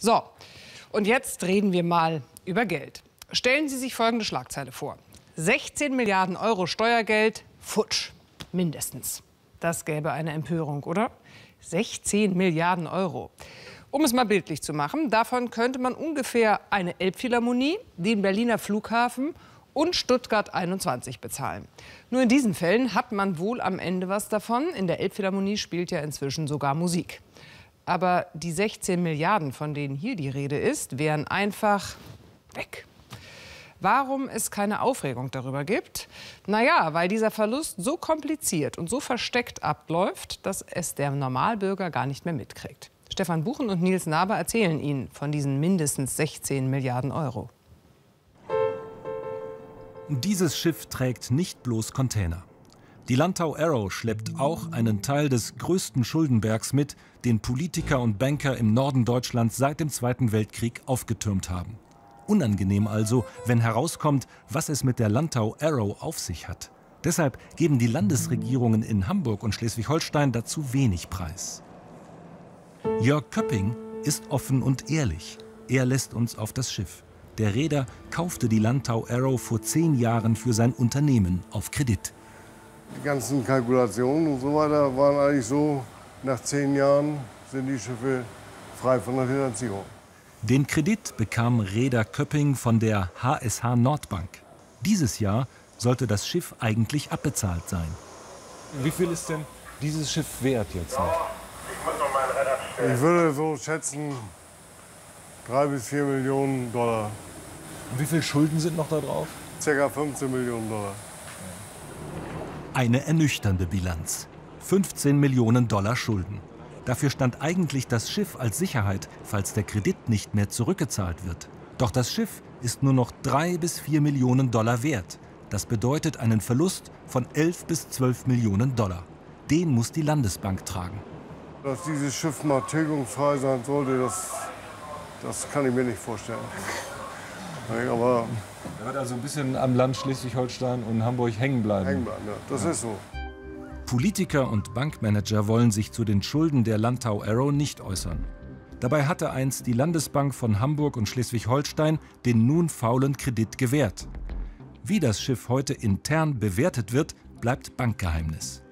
So, und jetzt reden wir mal über Geld. Stellen Sie sich folgende Schlagzeile vor. 16 Milliarden Euro Steuergeld, futsch, mindestens. Das gäbe eine Empörung, oder? 16 Milliarden Euro. Um es mal bildlich zu machen, davon könnte man ungefähr eine Elbphilharmonie, den Berliner Flughafen und Stuttgart 21 bezahlen. Nur in diesen Fällen hat man wohl am Ende was davon. In der Elbphilharmonie spielt ja inzwischen sogar Musik. Aber die 16 Milliarden, von denen hier die Rede ist, wären einfach weg. Warum es keine Aufregung darüber gibt? Naja, weil dieser Verlust so kompliziert und so versteckt abläuft, dass es der Normalbürger gar nicht mehr mitkriegt. Stefan Buchen und Nils Naber erzählen Ihnen von diesen mindestens 16 Milliarden Euro. Dieses Schiff trägt nicht bloß Container. Die Landau Arrow schleppt auch einen Teil des größten Schuldenbergs mit, den Politiker und Banker im Norden Deutschlands seit dem Zweiten Weltkrieg aufgetürmt haben. Unangenehm also, wenn herauskommt, was es mit der Landau Arrow auf sich hat. Deshalb geben die Landesregierungen in Hamburg und Schleswig-Holstein dazu wenig Preis. Jörg Köpping ist offen und ehrlich. Er lässt uns auf das Schiff. Der Reeder kaufte die Landau Arrow vor zehn Jahren für sein Unternehmen auf Kredit. Die ganzen Kalkulationen und so weiter waren eigentlich so, nach zehn Jahren sind die Schiffe frei von der Finanzierung. Den Kredit bekam Reeder Köpping von der HSH Nordbank. Dieses Jahr sollte das Schiff eigentlich abbezahlt sein. Wie viel ist denn dieses Schiff wert jetzt noch? Ich würde so schätzen, drei bis vier Millionen Dollar. Und wie viele Schulden sind noch da drauf? Circa 15 Millionen Dollar. Eine ernüchternde Bilanz. 15 Millionen Dollar Schulden. Dafür stand eigentlich das Schiff als Sicherheit, falls der Kredit nicht mehr zurückgezahlt wird. Doch das Schiff ist nur noch drei bis vier Millionen Dollar wert. Das bedeutet einen Verlust von 11 bis 12 Millionen Dollar. Den muss die Landesbank tragen. Dass dieses Schiff mal tilgungsfrei sein sollte, das, das kann ich mir nicht vorstellen. Aber er wird also ein bisschen am Land Schleswig-Holstein und Hamburg hängen bleiben. Hängen bleiben, ja. Das ja. ist so. Politiker und Bankmanager wollen sich zu den Schulden der Landau Arrow nicht äußern. Dabei hatte einst die Landesbank von Hamburg und Schleswig-Holstein den nun faulen Kredit gewährt. Wie das Schiff heute intern bewertet wird, bleibt Bankgeheimnis.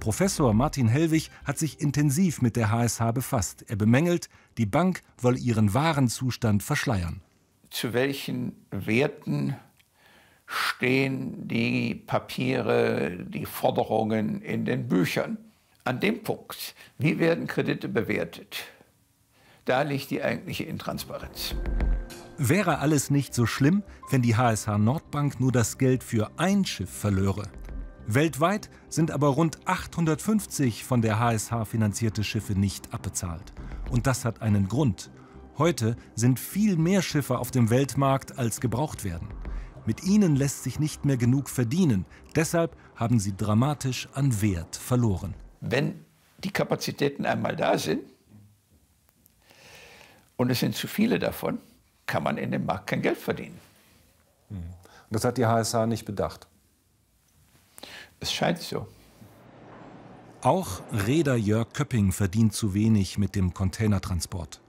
Professor Martin Hellwig hat sich intensiv mit der HSH befasst. Er bemängelt, die Bank wolle ihren wahren Zustand verschleiern. Zu welchen Werten stehen die Papiere, die Forderungen in den Büchern? An dem Punkt, wie werden Kredite bewertet? Da liegt die eigentliche Intransparenz. Wäre alles nicht so schlimm, wenn die HSH Nordbank nur das Geld für ein Schiff verlöre? Weltweit sind aber rund 850 von der HSH finanzierte Schiffe nicht abbezahlt. Und das hat einen Grund. Heute sind viel mehr Schiffe auf dem Weltmarkt, als gebraucht werden. Mit ihnen lässt sich nicht mehr genug verdienen. Deshalb haben sie dramatisch an Wert verloren. Wenn die Kapazitäten einmal da sind und es sind zu viele davon, kann man in dem Markt kein Geld verdienen. Und das hat die HSH nicht bedacht. Es scheint so. Auch Reeder Jörg Köpping verdient zu wenig mit dem Containertransport.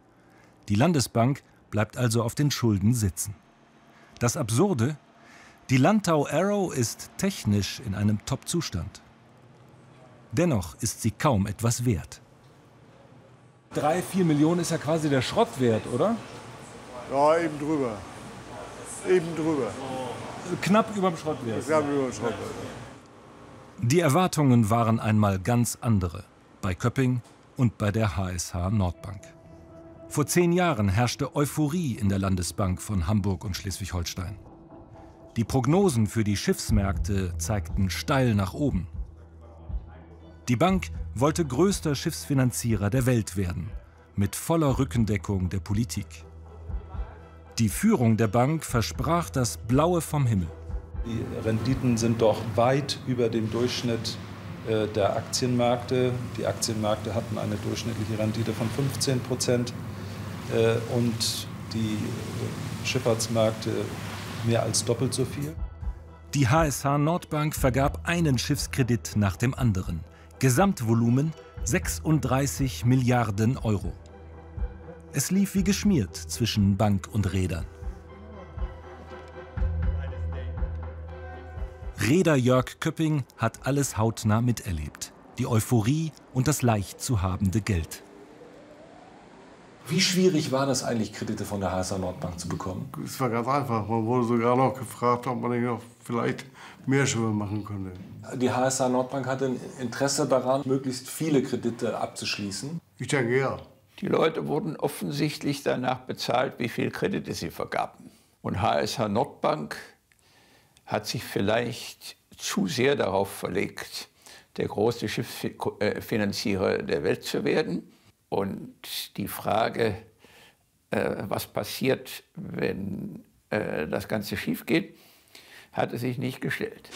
Die Landesbank bleibt also auf den Schulden sitzen. Das Absurde, die Landau Arrow ist technisch in einem Top-Zustand. Dennoch ist sie kaum etwas wert. Drei, vier Millionen ist ja quasi der Schrottwert, oder? Ja, eben drüber. Eben drüber. Knapp über dem Schrottwert. Knapp über dem Schrottwert. Die Erwartungen waren einmal ganz andere bei Köpping und bei der HSH Nordbank. Vor zehn Jahren herrschte Euphorie in der Landesbank von Hamburg und Schleswig-Holstein. Die Prognosen für die Schiffsmärkte zeigten steil nach oben. Die Bank wollte größter Schiffsfinanzierer der Welt werden, mit voller Rückendeckung der Politik. Die Führung der Bank versprach das Blaue vom Himmel. Die Renditen sind doch weit über dem Durchschnitt äh, der Aktienmärkte. Die Aktienmärkte hatten eine durchschnittliche Rendite von 15 Prozent und die äh, Schifffahrtsmärkte mehr als doppelt so viel. Die HSH Nordbank vergab einen Schiffskredit nach dem anderen. Gesamtvolumen 36 Milliarden Euro. Es lief wie geschmiert zwischen Bank und Rädern. Räder Jörg Köpping hat alles hautnah miterlebt. Die Euphorie und das leicht zu habende Geld. Wie schwierig war das eigentlich, Kredite von der HSA Nordbank zu bekommen? Es war ganz einfach. Man wurde sogar noch gefragt, ob man nicht noch vielleicht mehr Schiffe machen könnte. Die HSA Nordbank hatte ein Interesse daran, möglichst viele Kredite abzuschließen. Ich denke ja. Die Leute wurden offensichtlich danach bezahlt, wie viel Kredite sie vergaben. Und HSH Nordbank hat sich vielleicht zu sehr darauf verlegt, der große Schiffsfinanzierer der Welt zu werden. Und die Frage, äh, was passiert, wenn äh, das Ganze schief geht, hatte sich nicht gestellt.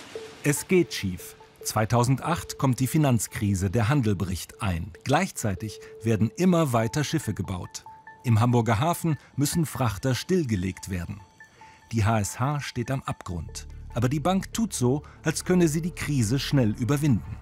Es geht schief. 2008 kommt die Finanzkrise, der Handel bricht ein. Gleichzeitig werden immer weiter Schiffe gebaut. Im Hamburger Hafen müssen Frachter stillgelegt werden. Die HSH steht am Abgrund. Aber die Bank tut so, als könne sie die Krise schnell überwinden.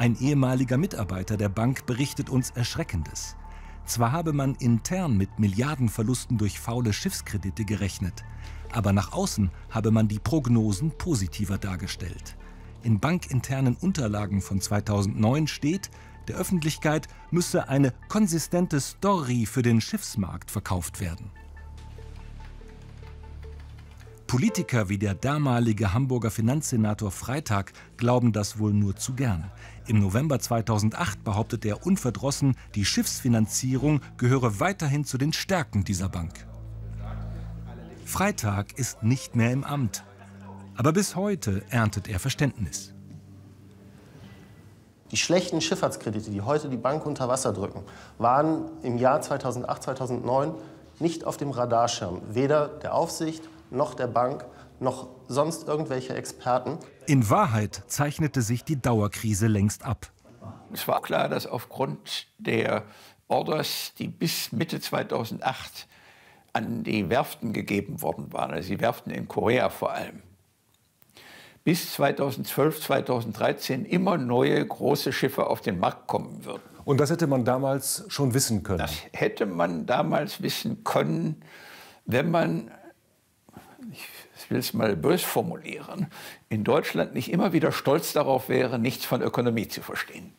Ein ehemaliger Mitarbeiter der Bank berichtet uns Erschreckendes. Zwar habe man intern mit Milliardenverlusten durch faule Schiffskredite gerechnet, aber nach außen habe man die Prognosen positiver dargestellt. In bankinternen Unterlagen von 2009 steht, der Öffentlichkeit müsse eine konsistente Story für den Schiffsmarkt verkauft werden. Politiker wie der damalige Hamburger Finanzsenator Freitag glauben das wohl nur zu gern. Im November 2008 behauptet er unverdrossen, die Schiffsfinanzierung gehöre weiterhin zu den Stärken dieser Bank. Freitag ist nicht mehr im Amt. Aber bis heute erntet er Verständnis. Die schlechten Schifffahrtskredite, die heute die Bank unter Wasser drücken, waren im Jahr 2008, 2009 nicht auf dem Radarschirm, weder der Aufsicht noch der Bank noch sonst irgendwelche Experten. In Wahrheit zeichnete sich die Dauerkrise längst ab. Es war klar, dass aufgrund der Orders, die bis Mitte 2008 an die Werften gegeben worden waren, also die Werften in Korea vor allem, bis 2012, 2013 immer neue große Schiffe auf den Markt kommen würden. Und das hätte man damals schon wissen können? Das hätte man damals wissen können, wenn man ich will es mal bös formulieren, in Deutschland nicht immer wieder stolz darauf wäre, nichts von Ökonomie zu verstehen.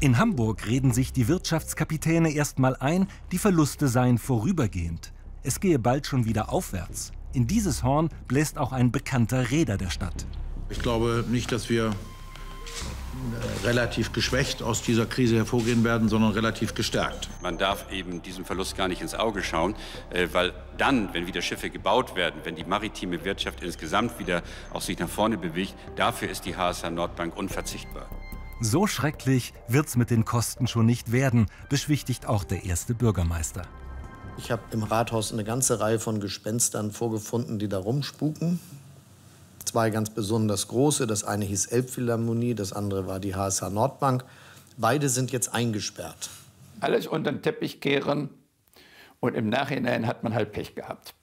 In Hamburg reden sich die Wirtschaftskapitäne erst mal ein, die Verluste seien vorübergehend. Es gehe bald schon wieder aufwärts. In dieses Horn bläst auch ein bekannter Räder der Stadt. Ich glaube nicht, dass wir relativ geschwächt aus dieser Krise hervorgehen werden, sondern relativ gestärkt. Man darf eben diesem Verlust gar nicht ins Auge schauen, äh, weil dann, wenn wieder Schiffe gebaut werden, wenn die maritime Wirtschaft insgesamt wieder auch sich nach vorne bewegt, dafür ist die HSH Nordbank unverzichtbar. So schrecklich wird's mit den Kosten schon nicht werden, beschwichtigt auch der erste Bürgermeister. Ich habe im Rathaus eine ganze Reihe von Gespenstern vorgefunden, die da rumspuken zwei ganz besonders große. Das eine hieß Elbphilharmonie, das andere war die HSH Nordbank. Beide sind jetzt eingesperrt. Alles unter den Teppich kehren und im Nachhinein hat man halt Pech gehabt.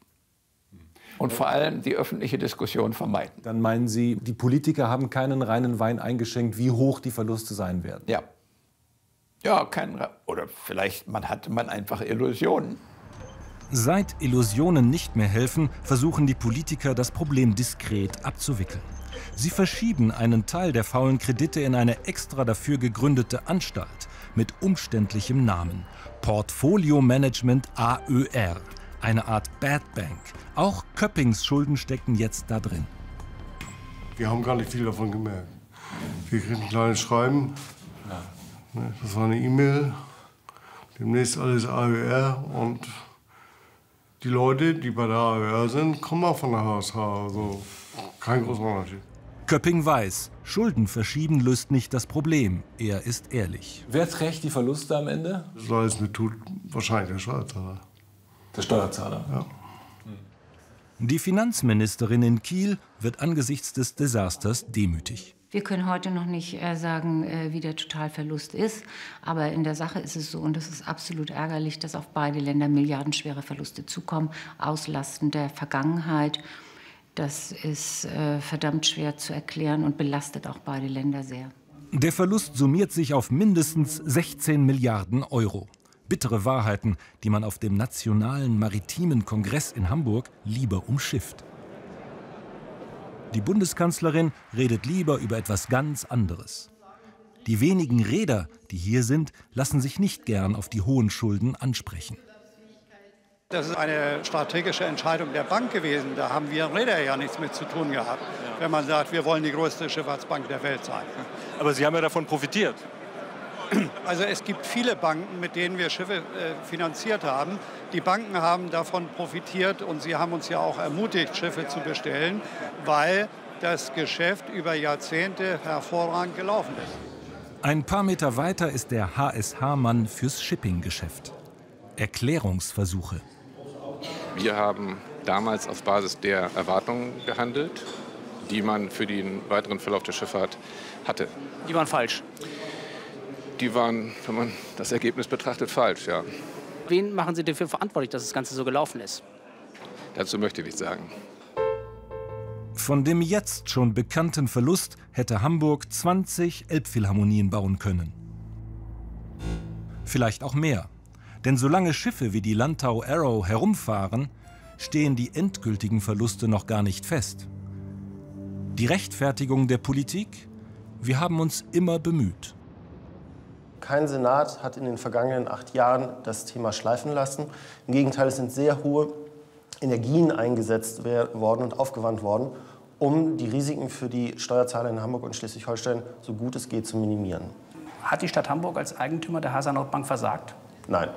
Und vor allem die öffentliche Diskussion vermeiden. Dann meinen Sie, die Politiker haben keinen reinen Wein eingeschenkt, wie hoch die Verluste sein werden? Ja. Ja, kein, oder vielleicht man hatte man einfach Illusionen. Seit Illusionen nicht mehr helfen, versuchen die Politiker, das Problem diskret abzuwickeln. Sie verschieben einen Teil der faulen Kredite in eine extra dafür gegründete Anstalt mit umständlichem Namen. Portfolio Management AÖR. Eine Art Bad Bank. Auch Köppings Schulden stecken jetzt da drin. Wir haben gar nicht viel davon gemerkt. Wir kriegen ein kleines Schreiben. Ne, das war eine E-Mail. Demnächst alles AÖR und die Leute, die bei der AWR sind, kommen auch von der HSH. Also kein großer Unterschied. Köpping weiß, Schulden verschieben löst nicht das Problem. Er ist ehrlich. Wer trägt die Verluste am Ende? Das alles mit tut wahrscheinlich der Steuerzahler. Der Steuerzahler? Ja. Die Finanzministerin in Kiel wird angesichts des Desasters demütig. Wir können heute noch nicht äh, sagen, äh, wie der Totalverlust ist. Aber in der Sache ist es so, und das ist absolut ärgerlich, dass auf beide Länder milliardenschwere Verluste zukommen, Auslasten der Vergangenheit. Das ist äh, verdammt schwer zu erklären und belastet auch beide Länder sehr. Der Verlust summiert sich auf mindestens 16 Milliarden Euro. Bittere Wahrheiten, die man auf dem Nationalen Maritimen Kongress in Hamburg lieber umschifft. Die Bundeskanzlerin redet lieber über etwas ganz anderes. Die wenigen Räder, die hier sind, lassen sich nicht gern auf die hohen Schulden ansprechen. Das ist eine strategische Entscheidung der Bank gewesen. Da haben wir Räder ja nichts mit zu tun gehabt, ja. wenn man sagt, wir wollen die größte Schifffahrtsbank der Welt sein. Aber Sie haben ja davon profitiert. Also es gibt viele Banken, mit denen wir Schiffe äh, finanziert haben. Die Banken haben davon profitiert und sie haben uns ja auch ermutigt, Schiffe zu bestellen, weil das Geschäft über Jahrzehnte hervorragend gelaufen ist. Ein paar Meter weiter ist der HSH-Mann fürs Shipping-Geschäft. Erklärungsversuche. Wir haben damals auf Basis der Erwartungen gehandelt, die man für den weiteren Verlauf der Schifffahrt hatte. Die waren falsch. Die waren, wenn man das Ergebnis betrachtet, falsch, ja. Wen machen Sie dafür verantwortlich, dass das Ganze so gelaufen ist? Dazu möchte ich nichts sagen. Von dem jetzt schon bekannten Verlust hätte Hamburg 20 Elbphilharmonien bauen können. Vielleicht auch mehr. Denn solange Schiffe wie die Landau Arrow herumfahren, stehen die endgültigen Verluste noch gar nicht fest. Die Rechtfertigung der Politik? Wir haben uns immer bemüht. Kein Senat hat in den vergangenen acht Jahren das Thema schleifen lassen. Im Gegenteil, es sind sehr hohe Energien eingesetzt worden und aufgewandt worden, um die Risiken für die Steuerzahler in Hamburg und Schleswig-Holstein so gut es geht zu minimieren. Hat die Stadt Hamburg als Eigentümer der Hasa Nordbank versagt? Nein.